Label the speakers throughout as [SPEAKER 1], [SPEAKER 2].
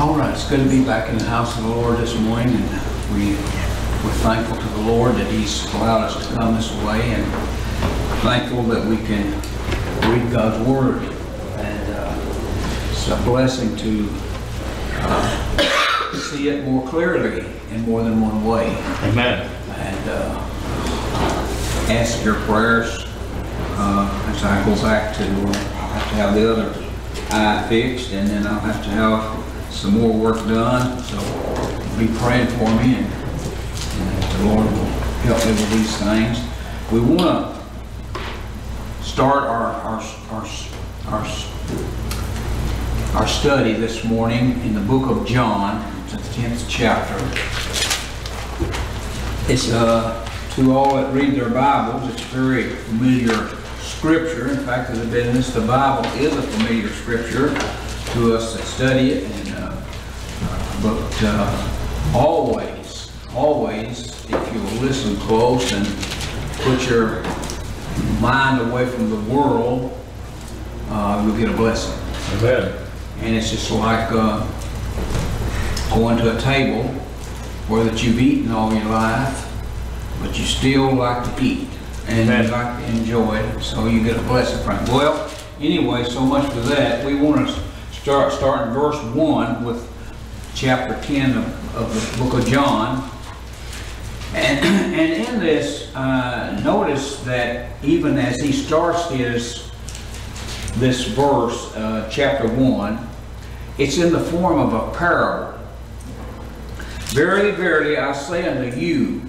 [SPEAKER 1] All right, it's good to be back in the house of the Lord this morning, and we, we're thankful to the Lord that He's allowed us to come this way, and thankful that we can read God's Word. And uh, it's a blessing to uh, see it more clearly in more than one way.
[SPEAKER 2] Amen.
[SPEAKER 1] And uh, ask your prayers uh, as I go back to, uh, I'll have to have the other eye fixed, and then I'll have to have some more work done, so be praying for me, and and the Lord will help me with these things. We want to start our, our, our, our, our study this morning in the book of John, the 10th chapter. It's, uh, to all that read their Bibles, it's very familiar scripture. In fact, as a business, the Bible is a familiar scripture to us that study it. And, but uh, always, always, if you listen close and put your mind away from the world, uh, you'll get a blessing.
[SPEAKER 2] Amen.
[SPEAKER 1] And it's just like uh, going to a table where that you've eaten all your life, but you still like to eat and you like to enjoy it, so you get a blessing from it. Well, anyway, so much for that. We want to start starting verse one with chapter ten of, of the book of John. And, and in this, uh, notice that even as he starts his this verse, uh, chapter 1, it's in the form of a parable. Verily, verily, I say unto you,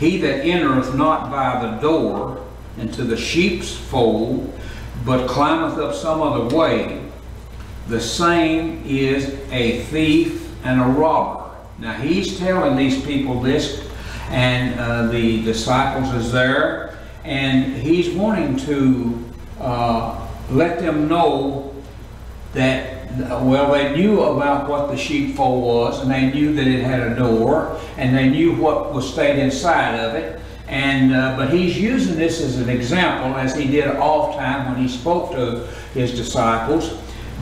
[SPEAKER 1] he that entereth not by the door into the sheep's fold, but climbeth up some other way, the same is a thief and a robber. Now he's telling these people this, and uh, the disciples is there, and he's wanting to uh, let them know that well they knew about what the sheepfold was and they knew that it had a door and they knew what was stayed inside of it and uh, but he's using this as an example as he did oft time when he spoke to his disciples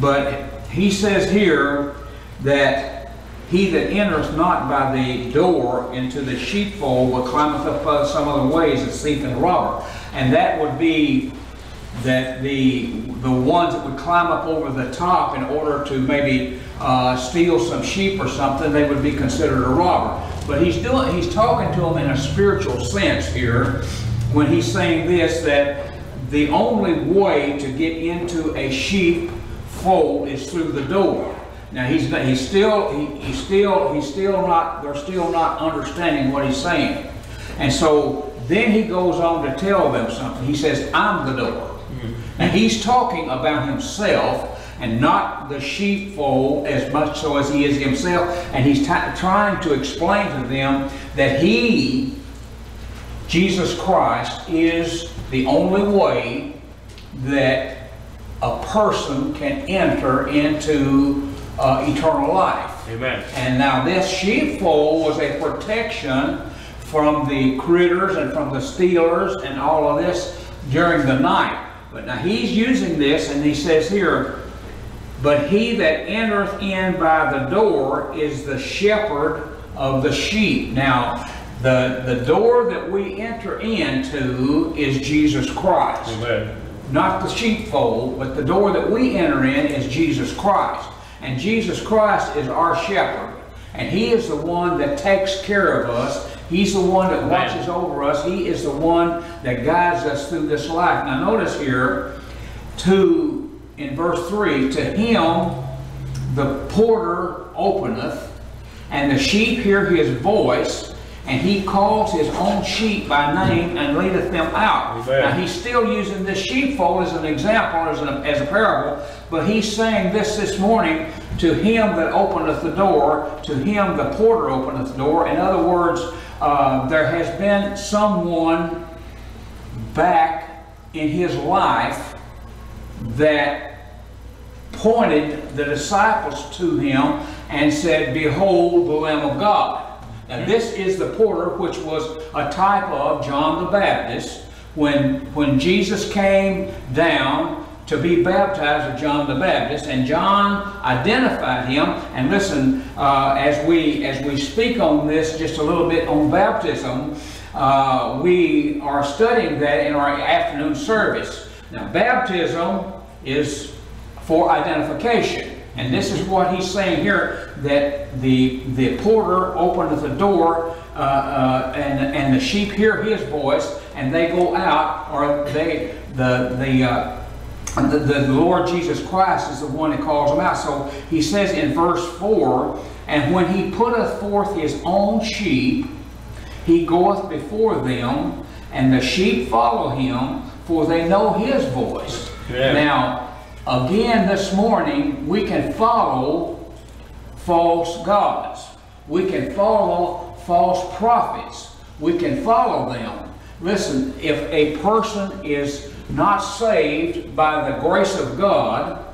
[SPEAKER 1] but he says here that he that entereth not by the door into the sheepfold but climbeth up some other ways is thief and robber and that would be that the the ones that would climb up over the top in order to maybe uh, steal some sheep or something, they would be considered a robber. But he's doing he's talking to them in a spiritual sense here when he's saying this that the only way to get into a sheep fold is through the door. Now he's he's still he, he's still he's still not they're still not understanding what he's saying, and so then he goes on to tell them something. He says, "I'm the door." Mm-hmm. Now he's talking about himself and not the sheepfold as much so as he is himself. And he's trying to explain to them that he, Jesus Christ, is the only way that a person can enter into uh, eternal life.
[SPEAKER 2] Amen.
[SPEAKER 1] And now this sheepfold was a protection from the critters and from the stealers and all of this during the night. But now he's using this and he says here, but he that entereth in by the door is the shepherd of the sheep. Now, the, the door that we enter into is Jesus Christ
[SPEAKER 2] Amen.
[SPEAKER 1] Not the sheepfold, but the door that we enter in is Jesus Christ. And Jesus Christ is our shepherd. And he is the one that takes care of us. He's the one that watches over us. He is the one that guides us through this life. Now notice here, to in verse 3, to him the porter openeth, and the sheep hear his voice, and he calls his own sheep by name and leadeth them out.
[SPEAKER 2] Amen.
[SPEAKER 1] Now he's still using this sheepfold as an example, as, an, as a parable, but he's saying this this morning to him that openeth the door, to him the porter openeth the door. In other words, uh, there has been someone back in his life that pointed the disciples to him and said, Behold the Lamb of God. Now this is the porter, which was a type of John the Baptist. When, when Jesus came down to be baptized of John the Baptist, and John identified him. And listen, uh, as we as we speak on this, just a little bit on baptism, uh, we are studying that in our afternoon service. Now, baptism is for identification, and this is what he's saying here: that the the porter openeth the door, uh, uh, and and the sheep hear his voice, and they go out, or they the the uh, the, the Lord Jesus Christ is the one that calls them out. So he says in verse 4 And when he putteth forth his own sheep, he goeth before them, and the sheep follow him, for they know his voice.
[SPEAKER 2] Yeah.
[SPEAKER 1] Now, again this morning, we can follow false gods. We can follow false prophets. We can follow them. Listen, if a person is not saved by the grace of God,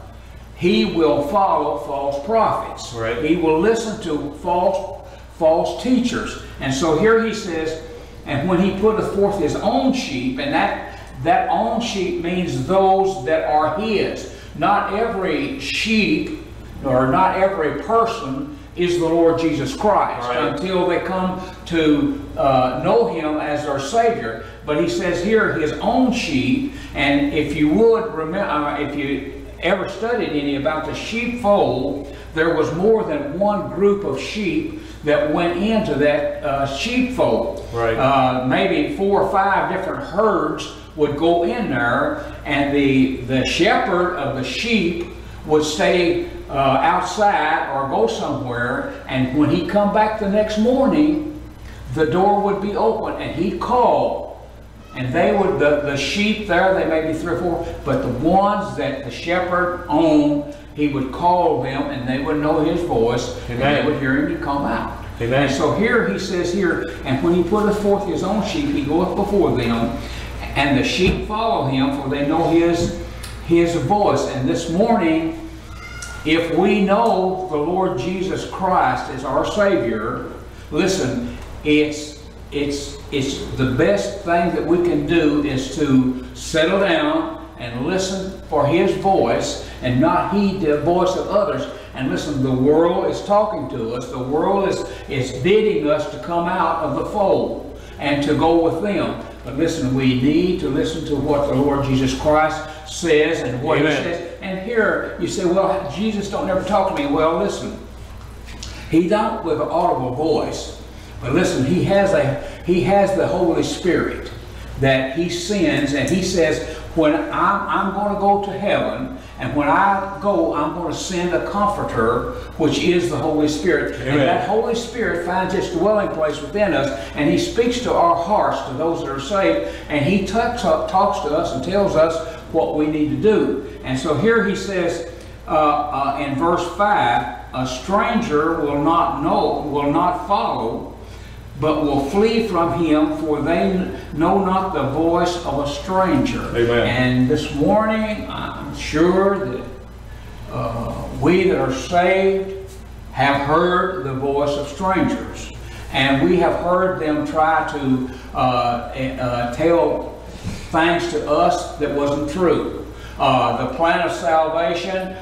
[SPEAKER 1] he will follow false prophets.
[SPEAKER 2] Right.
[SPEAKER 1] He will listen to false false teachers. And so here he says, and when he putteth forth his own sheep, and that that own sheep means those that are his. Not every sheep or not every person is the Lord Jesus Christ
[SPEAKER 2] Right.
[SPEAKER 1] until they come to uh, know him as their Savior. But he says here, his own sheep, and if you would remember, uh, if you ever studied any about the sheepfold, there was more than one group of sheep that went into that uh, sheepfold.
[SPEAKER 2] Right.
[SPEAKER 1] Uh, maybe four or five different herds would go in there, and the the shepherd of the sheep would stay uh, outside or go somewhere, and when he come back the next morning, the door would be open, and he'd call. And they would, the, the sheep there, they may be three or four, but the ones that the shepherd owned, he would call them and they would know his voice and they would hear him to come out.
[SPEAKER 2] Amen.
[SPEAKER 1] And so here he says here, and when he putteth forth his own sheep, he goeth before them, and the sheep follow him, for they know his, his voice. And this morning, if we know the Lord Jesus Christ as our Savior, listen, it's it's it's the best thing that we can do is to settle down and listen for His voice and not heed the voice of others. And listen, the world is talking to us. The world is is bidding us to come out of the fold and to go with them. But listen, we need to listen to what the Lord Jesus Christ says and what
[SPEAKER 2] Amen.
[SPEAKER 1] He says. And here you say, well, Jesus don't ever talk to me. Well, listen, he don't with an audible voice, but listen, he has a he has the Holy Spirit that he sends, and he says, when I'm I'm going to go to heaven, and when I go, I'm going to send a comforter, which is the Holy Spirit, and
[SPEAKER 2] Amen.
[SPEAKER 1] that Holy Spirit finds its dwelling place within us, and he speaks to our hearts, to those that are saved, and he talks talks to us and tells us what we need to do. And so here he says uh, uh, in verse 5 a stranger will not know, will not follow, but will flee from him, for they know not the voice of a stranger.
[SPEAKER 2] Amen.
[SPEAKER 1] And this morning, I'm sure that uh, we that are saved have heard the voice of strangers. And we have heard them try to uh, uh, tell things to us that wasn't true. Uh, the plan of salvation,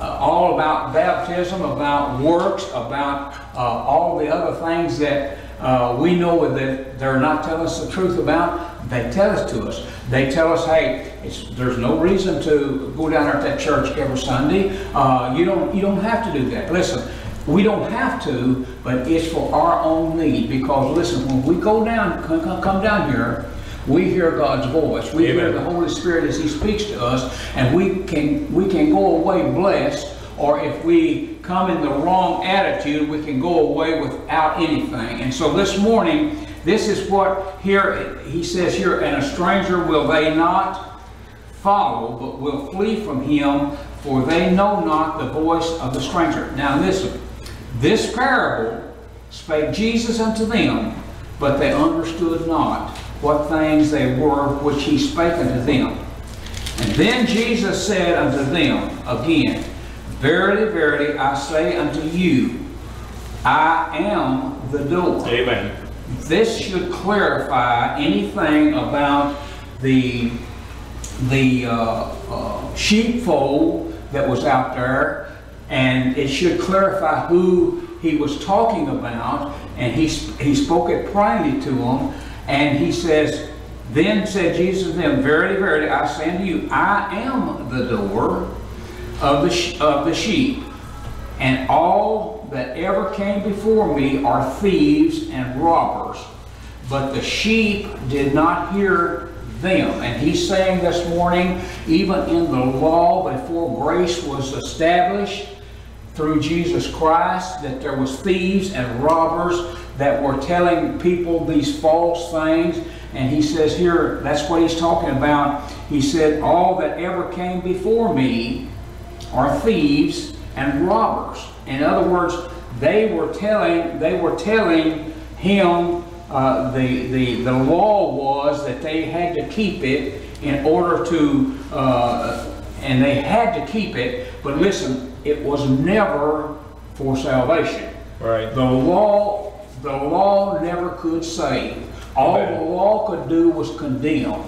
[SPEAKER 1] uh, all about baptism, about works, about uh, all the other things that uh, we know that they're not telling us the truth about, they tell us to us. They tell us, hey, it's, there's no reason to go down there at that church every Sunday. Uh, you don't you don't have to do that. Listen, we don't have to, but it's for our own need. Because listen, when we go down, come down here, we hear God's voice. We hear the Holy Spirit as He speaks to us, and we can we can go away blessed. Or if we come in the wrong attitude, we can go away without anything. And so this morning, this is what here he says here, and a stranger will they not follow, but will flee from him, for they know not the voice of the stranger. Now listen, this parable spake Jesus unto them, but they understood not what things they were which he spake unto them. And then Jesus said unto them again, Verily, verily, I say unto you, I am the door. Amen. This should clarify anything about the the uh, uh, sheepfold that was out there, and it should clarify who he was talking about. And he, he spoke it plainly to them, and he says, Then said Jesus to them, Verily, verily, I say unto you, I am the door of the, of the sheep, and all that ever came before me are thieves and robbers, but the sheep did not hear them. And he's saying this morning, even in the law before grace was established through Jesus Christ, that there was thieves and robbers that were telling people these false things. And he says here, that's what he's talking about. He said, all that ever came before me are thieves and robbers. In other words, they were telling, they were telling him uh, the, the, the law was that they had to keep it in order to, uh, and they had to keep it, but listen, it was never for salvation.
[SPEAKER 2] Right.
[SPEAKER 1] The law, the law never could save. All
[SPEAKER 2] Amen.
[SPEAKER 1] the law could do was condemn.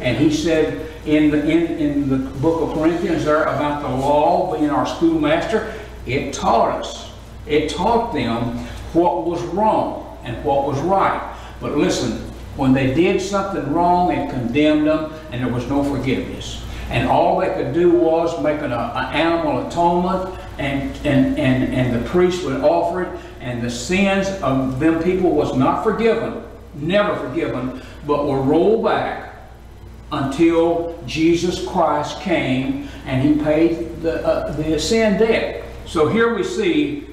[SPEAKER 1] And he said in the, in, in the book of Corinthians there about the law being our schoolmaster, it taught us. It taught them what was wrong and what was right. But listen, when they did something wrong, it condemned them and there was no forgiveness. And all they could do was make an, an animal atonement and, and, and, and the priest would offer it and the sins of them people was not forgiven, never forgiven, but were rolled back until Jesus Christ came and he paid the, uh, the sin debt. So here we see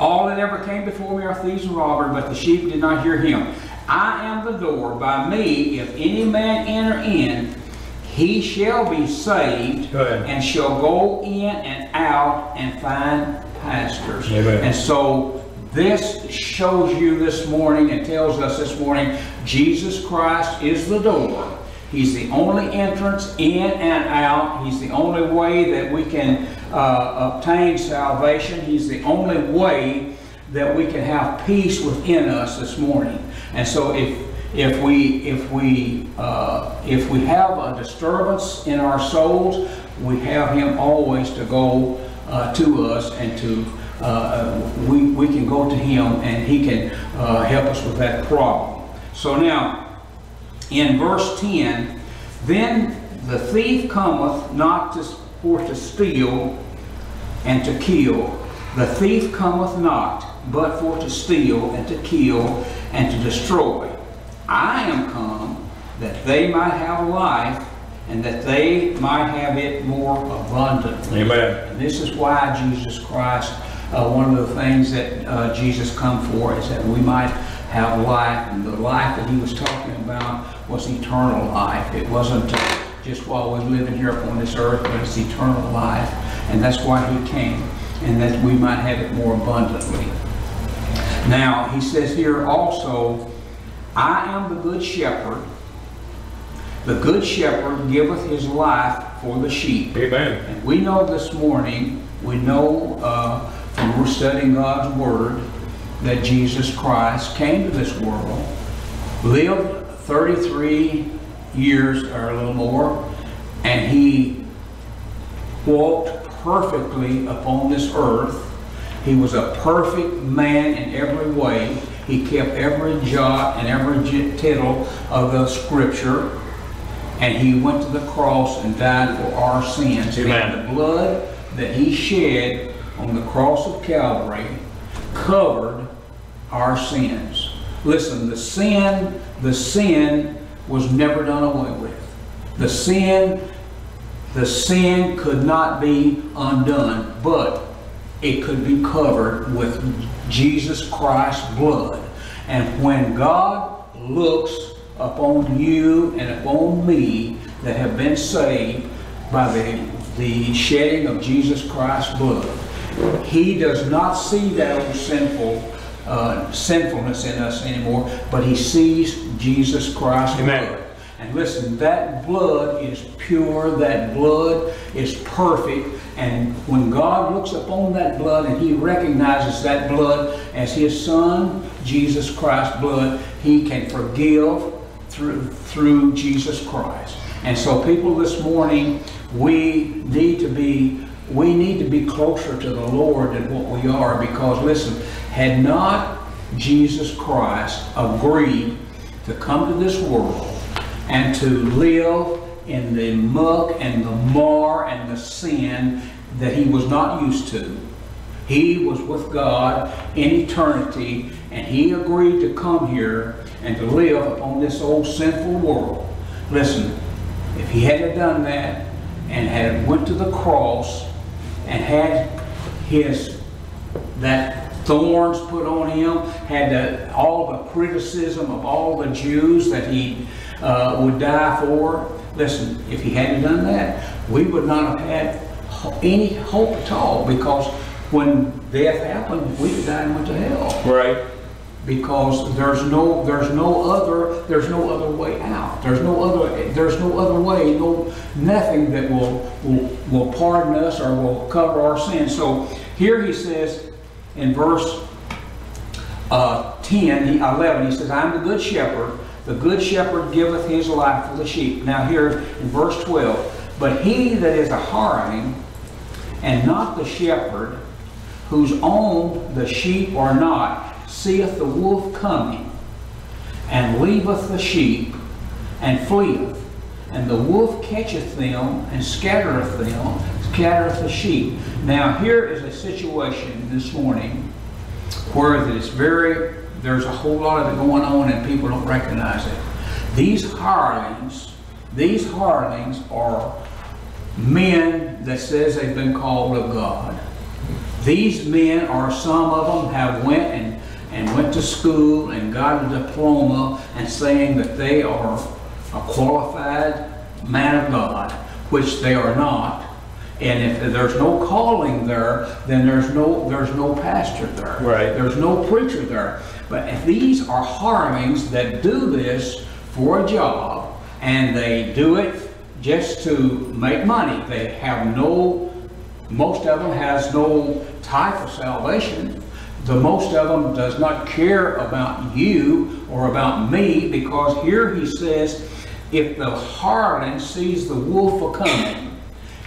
[SPEAKER 1] all that ever came before me are thieves and robbers, but the sheep did not hear him. I am the door. By me, if any man enter in, he shall be saved and shall go in and out and find pastors.
[SPEAKER 2] Amen.
[SPEAKER 1] And so this shows you this morning and tells us this morning Jesus Christ is the door. He's the only entrance in and out. He's the only way that we can uh, obtain salvation. He's the only way that we can have peace within us this morning. And so if if we if we uh, if we have a disturbance in our souls, we have Him always to go uh, to us and to uh, we we can go to Him and He can uh, help us with that problem. So now in verse 10, then the thief cometh not to, for to steal and to kill. The thief cometh not, but for to steal and to kill and to destroy. I am come that they might have life and that they might have it more abundantly.
[SPEAKER 2] Amen.
[SPEAKER 1] And this is why Jesus Christ, uh, one of the things that uh, Jesus come for is that we might have life. And the life that he was talking about was eternal life. It wasn't uh, just while we're living here upon this earth, but it's eternal life. And that's why he came, and that we might have it more abundantly. Now, he says here also, I am the good shepherd. The good shepherd giveth his life for the sheep.
[SPEAKER 2] Amen.
[SPEAKER 1] And we know this morning, we know uh, from studying God's Word that Jesus Christ came to this world, lived 33 years or a little more, and he walked perfectly upon this earth. He was a perfect man in every way. He kept every jot and every tittle of the Scripture and he went to the cross and died for our sins.
[SPEAKER 2] Amen.
[SPEAKER 1] And the blood that he shed on the cross of Calvary covered our sins. Listen, the sin, the sin was never done away with. The sin, the sin could not be undone, but it could be covered with Jesus Christ's blood. And when God looks upon you and upon me that have been saved by the, the shedding of Jesus Christ's blood, He does not see that old sinful uh, sinfulness in us anymore, but He sees Jesus Christ.
[SPEAKER 2] Amen.
[SPEAKER 1] blood. And listen, that blood is pure, that blood is perfect, and when God looks upon that blood and He recognizes that blood as His Son, Jesus Christ's blood, He can forgive through, through Jesus Christ. And so people this morning, we need to be, we need to be closer to the Lord than what we are because listen, had not Jesus Christ agreed to come to this world and to live in the muck and the mar and the sin that he was not used to. He was with God in eternity and he agreed to come here and to live upon this old sinful world. Listen, if he hadn't done that and had went to the cross and had his that thorns put on him, had the, all the criticism of all the Jews that he uh, would die for. Listen, if he hadn't done that, we would not have had any hope at all because when death happened, we died and went to hell.
[SPEAKER 2] Right.
[SPEAKER 1] Because there's no there's no other there's no other way out. There's no other there's no other way, no nothing that will will, will pardon us or will cover our sins. So here he says in verse uh, 10, he, 11, he says, I am the good shepherd. The good shepherd giveth his life for the sheep. Now here in verse 12, but he that is a hireling and not the shepherd, whose own the sheep are not, seeth the wolf coming, and leaveth the sheep, and fleeth. And the wolf catcheth them, and scattereth them, scattereth the sheep. Now here is a situation this morning where it's very, there's a whole lot of it going on and people don't recognize it. These hirelings, these hirelings are men that says they've been called of God. These men are, some of them have went and, and went to school and got a diploma and saying that they are a qualified man of God, which they are not. And if there's no calling there, then there's no there's no pastor there.
[SPEAKER 2] Right.
[SPEAKER 1] There's no preacher there. But if these are hirelings that do this for a job, and they do it just to make money. They have no, most of them has no type of salvation. The most of them does not care about you or about me because here he says, if the hireling sees the wolf a coming,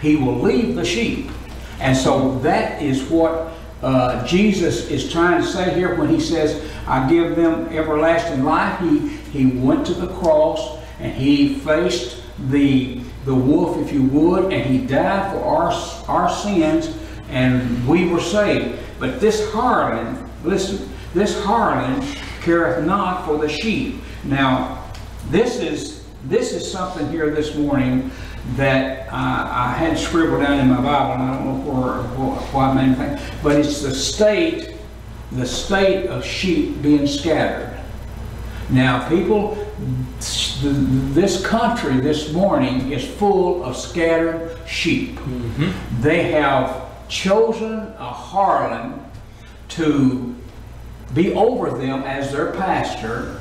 [SPEAKER 1] he will leave the sheep. And so that is what uh, Jesus is trying to say here when he says, I give them everlasting life. He, he went to the cross and he faced the, the wolf, if you would, and he died for our, our sins and we were saved. But this hireling, listen, this hireling careth not for the sheep. Now, this is, this is something here this morning that uh, I had scribbled down in my Bible, and I don't know where, why I made anything, but it's the state, the state of sheep being scattered. Now, people, this country this morning is full of scattered sheep. They have chosen a harlot to be over them as their pastor.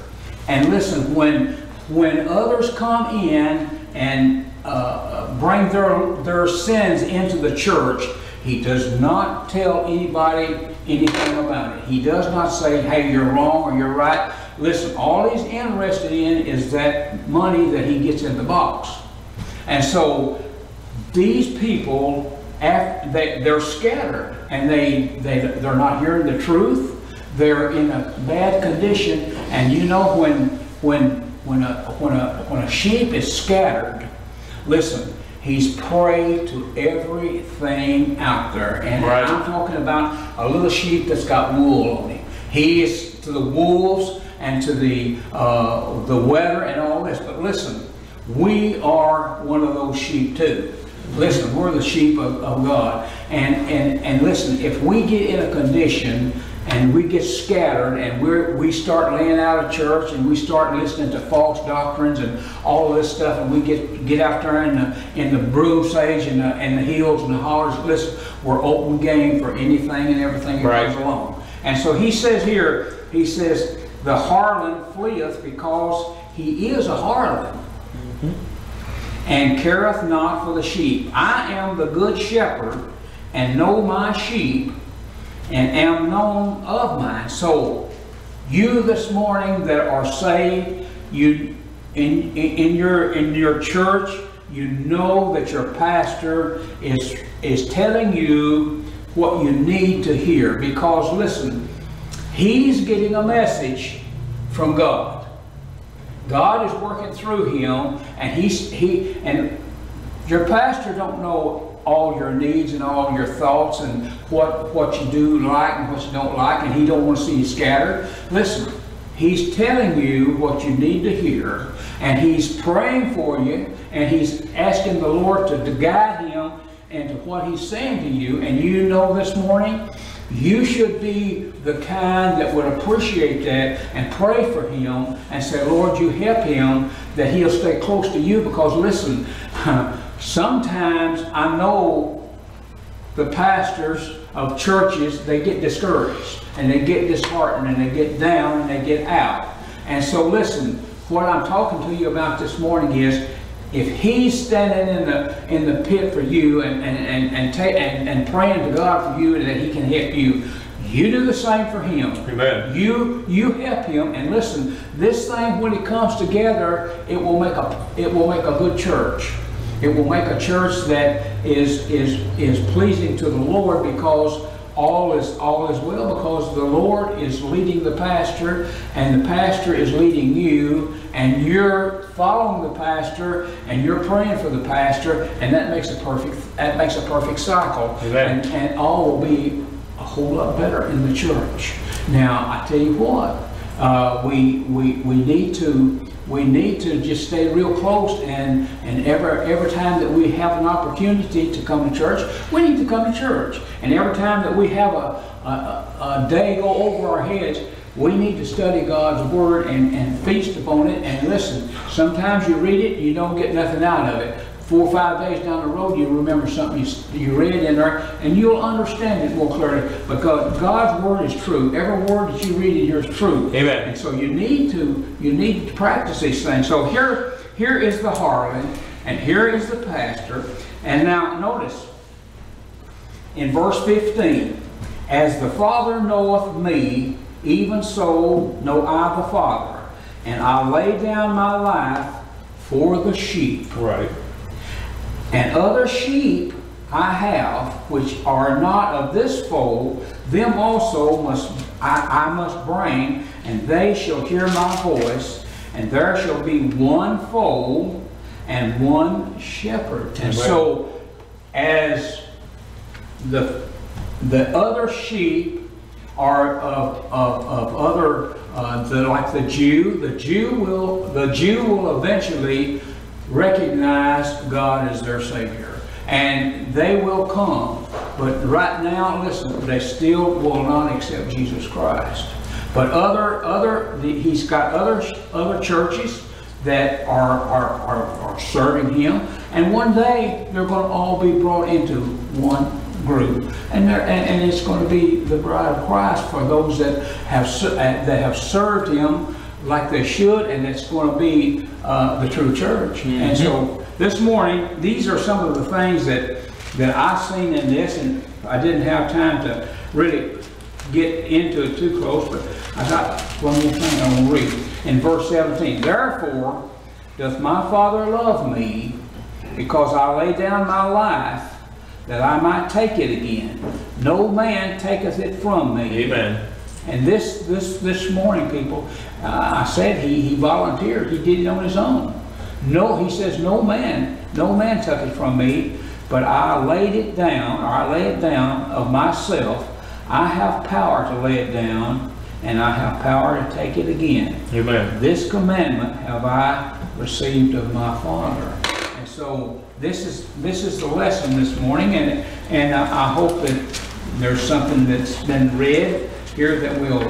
[SPEAKER 1] And listen, when when others come in and uh, bring their their sins into the church, he does not tell anybody anything about it. He does not say, "Hey, you're wrong" or "You're right." Listen, all he's interested in is that money that he gets in the box. And so these people, they, they're scattered and they, they, they're not hearing the truth. They're in a bad condition. And you know when, when, when, a, when, a, when a sheep is scattered, listen, he's prey to everything out there. And
[SPEAKER 2] Right.
[SPEAKER 1] I'm talking about a little sheep that's got wool on him. He is to the wolves and to the uh, the weather and all this. But listen, we are one of those sheep too. Listen, we're the sheep of, of God. And, and, and listen, if we get in a condition and we get scattered and we're, we start laying out of church and we start listening to false doctrines and all of this stuff and we get, get out there in the, in the broom sage and the, and the hills and the hollers, listen, we're open game for anything and everything that
[SPEAKER 2] Right.
[SPEAKER 1] comes along. And so he says here, he says, the harlot fleeth because he is a harlot mm-hmm. And careth not for the sheep. I am the good shepherd and know my sheep and am known of my soul. you this morning that are saved, you in, in, in your, in your church, you know that your pastor is, is telling you what you need to hear. Because listen, he's getting a message from God. God is working through him, and he's he and your pastor don't know all your needs and all your thoughts and what what you do like and what you don't like, and he don't want to see you scattered. Listen, he's telling you what you need to hear, and he's praying for you, and he's asking the Lord to, to guide him into what he's saying to you. And you know this morning, you should be the kind that would appreciate that and pray for him and say, Lord, you help him that he'll stay close to you because listen, sometimes I know the pastors of churches, they get discouraged and they get disheartened and they get down and they get out. And so listen, what I'm talking to you about this morning is if he's standing in the in the pit for you and and and and, ta- and, and praying to God for you and that he can help you, you do the same for him.
[SPEAKER 2] Amen.
[SPEAKER 1] You you help him and listen. This thing when it comes together, it will make a it will make a good church. It will make a church that is is is pleasing to the Lord because all is all is well because the Lord is leading the pastor and the pastor is leading you and you're following the pastor and you're praying for the pastor and that makes a perfect that makes a perfect cycle
[SPEAKER 2] Amen.
[SPEAKER 1] and, and all will be a whole lot better in the church. Now I tell you what, uh, we we we need to we need to just stay real close and and every every time that we have an opportunity to come to church, we need to come to church. And every time that we have a a, a day go over our heads, we need to study God's Word and, and feast upon it and listen. Sometimes you read it, you don't get nothing out of it. Four or five days down the road, you'll remember something you, read in there, and you'll understand it more clearly. Because God's Word is true. Every word that you read in here is true.
[SPEAKER 2] Amen.
[SPEAKER 1] And so you need to you need to practice these things. So here here is the harlot, and here is the pastor. And now notice in verse 15, as the Father knoweth me, even so know I the Father, and I lay down my life for the sheep.
[SPEAKER 2] Right.
[SPEAKER 1] And other sheep I have, which are not of this fold, them also must I, I must bring, and they shall hear my voice, and there shall be one fold and one shepherd. And
[SPEAKER 2] Amen.
[SPEAKER 1] so, as the the other sheep are of, of, of other uh, the, like the Jew. The Jew will the Jew will eventually recognize God as their Savior, and they will come. But right now, listen, they still will not accept Jesus Christ. But other other the, he's got other other churches that are, are, are, are serving him. And one day they're going to all be brought into one group. And, and, and it's going to be the bride of Christ for those that have, that have served him like they should, and it's going to be uh, the true church. And so this morning, these are some of the things that, that I've seen in this, and I didn't have time to really get into it too close, but I got one more thing I want to read. In verse 17, Therefore doth my Father love me, because I lay down my life, that I might take it again. No man taketh it from me.
[SPEAKER 2] Amen.
[SPEAKER 1] And this, this, this morning, people, uh, I said he, he volunteered. He did it on his own. No, he says, no man, no man took it from me, but I laid it down, or I lay it down of myself. I have power to lay it down, and I have power to take it again.
[SPEAKER 2] Amen.
[SPEAKER 1] This commandment have I received of my Father. And so this is this is the lesson this morning, and and I, I hope that there's something that's been read here that will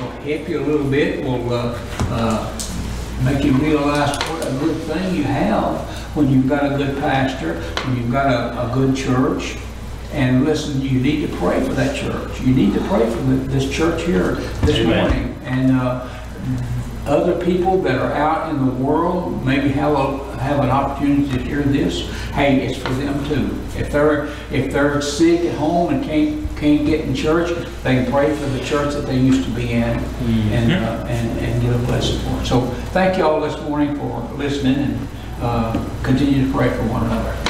[SPEAKER 1] will help you a little bit. Will uh, uh, make you realize what a good thing you have when you've got a good pastor, when you've got a, a good church. And listen, you need to pray for that church. You need to pray for the, this church here this
[SPEAKER 2] Amen.
[SPEAKER 1] morning. And uh, other people that are out in the world maybe have a, have an opportunity to hear this, hey, it's for them too. If they're, if they're sick at home and can't, can't get in church, they can pray for the church that they used to be in and, uh, and, and get a blessing for it. So thank you all this morning for listening and, uh, continue to pray for one another.